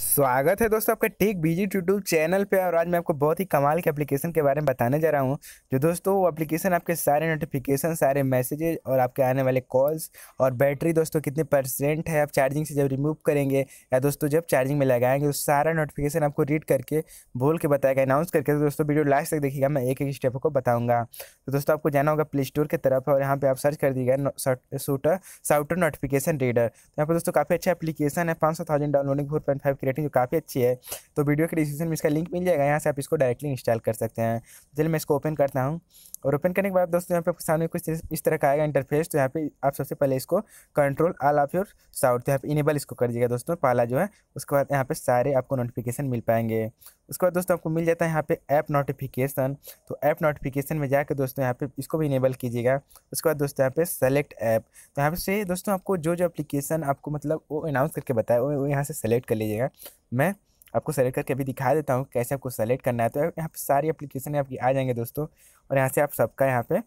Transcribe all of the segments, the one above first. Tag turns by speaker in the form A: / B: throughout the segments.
A: स्वागत है दोस्तों आपका टेक बीजी यूट्यूब चैनल पे। और आज मैं आपको बहुत ही कमाल के एप्लीकेशन के बारे में बताने जा रहा हूँ। जो दोस्तों, वो एप्लीकेशन आपके सारे नोटिफिकेशन सारे मैसेजेज और आपके आने वाले कॉल्स और बैटरी दोस्तों कितने परसेंट है, आप चार्जिंग से जब रिमूव करेंगे या दोस्तों जब चार्जिंग में लगाएँगे तो सारा नोटिफिकेशन आपको रीड करके, बोल के बताएगा अनाउंस करके। तो दोस्तों वीडियो लास्ट तक देखिएगा, मैं एक एक स्टेप को बताऊँगा। तो दोस्तों आपको जाना होगा प्ले स्टोर की तरफ़ और यहाँ पर आप सर्च कर दीजिएगा सूटर साउटर नोटिफिकेशन रीडर यहाँ पर दोस्तों काफ़ी अच्छा एप्लीकेशन है, पाँच सौ thousand downloading four point five rating जो काफ़ी अच्छी है। तो वीडियो के डिस्क्रिप्शन में इसका लिंक मिल जाएगा, यहाँ से आप इसको डायरेक्टली इंस्टॉल कर सकते हैं। चलिए मैं इसको ओपन करता हूँ और ओपन करने के बाद दोस्तों यहाँ पे सामने कुछ इस तरह का आएगा इंटरफेस तो यहाँ पे आप सबसे पहले इसको कंट्रोल आल ऑफ़ योर साउट तो यहाँ पे इनेबल इसको कर दीजिएगा दोस्तों, पहला जो है, उसके बाद यहाँ पे सारे आपको नोटिफिकेशन मिल पाएँगे। उसके बाद दोस्तों आपको मिल जाता है यहाँ पे ऐप नोटिफिकेशन तो ऐप नोटिफिकेशन में जाकर दोस्तों यहाँ पे इसको भी इनेबल कीजिएगा। उसके बाद दोस्तों यहाँ पे सेलेक्ट ऐप तो यहाँ पे से दोस्तों आपको जो जो एप्लीकेशन आपको मतलब वो अनाउंस करके बताया, वो यहाँ से सेलेक्ट कर लीजिएगा। मैं आपको सेलेक्ट करके अभी दिखा देता हूँ कैसे आपको सेलेक्ट करना है। तो यहाँ पे सारी एप्लीकेशन आपकी आ जाएँगे दोस्तों और यहाँ से आप सबका यहाँ पे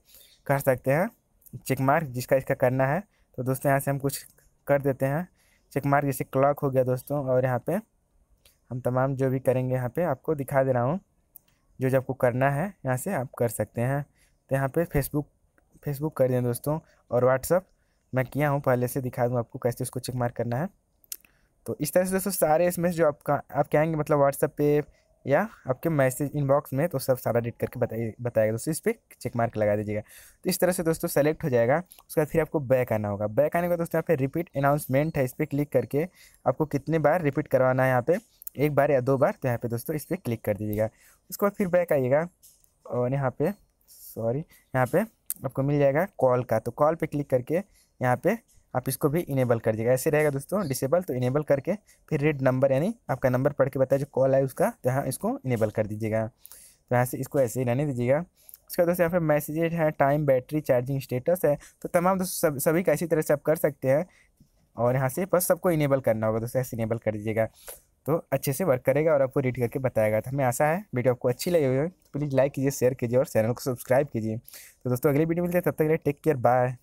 A: कर सकते हैं चेक मार्क जिसका इसका करना है। तो दोस्तों यहाँ से हम कुछ कर देते हैं। चेक मार्क जैसे क्लॉक हो गया दोस्तों और यहाँ पे हम तमाम जो भी करेंगे यहाँ पे आपको दिखा दे रहा हूँ। जो जो आपको करना है यहाँ से आप कर सकते हैं। तो यहाँ पे फेसबुक फेसबुक कर दें दोस्तों और व्हाट्सअप मैं किया हूँ पहले से दिखा दूँ आपको कैसे उसको चेक मार्क करना है। तो इस तरह से दोस्तों सारे इसमें जो आपका, आप कहेंगे मतलब व्हाट्सएप पे या आपके मैसेज इनबॉक्स में तो सब सारा एडिट करके बताइए, बताएगा दोस्तों। इस पर चेक मार्क लगा दीजिएगा। तो इस तरह से दोस्तों सेलेक्ट हो जाएगा, उसके बाद फिर आपको बैक आना होगा। बैक आने के दोस्तों यहाँ पे रिपीट अनाउंसमेंट है, इस पर क्लिक करके आपको कितने बार रिपीट करवाना है यहाँ पे? एक बार या दो बार तो यहाँ पे दोस्तों इस पर क्लिक कर दीजिएगा। उसके बाद फिर बैक आइएगा और यहाँ पे सॉरी यहाँ पे आपको मिल जाएगा कॉल का। तो कॉल पे क्लिक करके यहाँ पे आप इसको भी इनेबल कर दीजिएगा। ऐसे रहेगा दोस्तों डिसेबल तो इनेबल करके फिर रेड नंबर यानी आपका नंबर पढ़ के बताया जो कॉल है उसका तो यहाँ इसको इनेबल कर दीजिएगा। तो यहाँ से इसको ऐसे ही रहने दीजिएगा। उसके दोस्तों, यहाँ पे मैसेजेज है टाइम बैटरी चार्जिंग स्टेटस है। तो तमाम दोस्तों, सब, सभी का इसी तरह से आप कर सकते हैं। और यहाँ से बस सबको इनेबल करना होगा दोस्तों, ऐसे इनेबल कर दीजिएगा। तो अच्छे से वर्क करेगा और आपको रीड करके बताएगा। तो हमें आशा है, वीडियो आपको अच्छी लगी हुई प्लीज़ लाइक कीजिए शेयर कीजिए और चैनल को सब्सक्राइब कीजिए। तो दोस्तों, अगली वीडियो मिलते हैं। तब तक के लिए टेक केयर बाय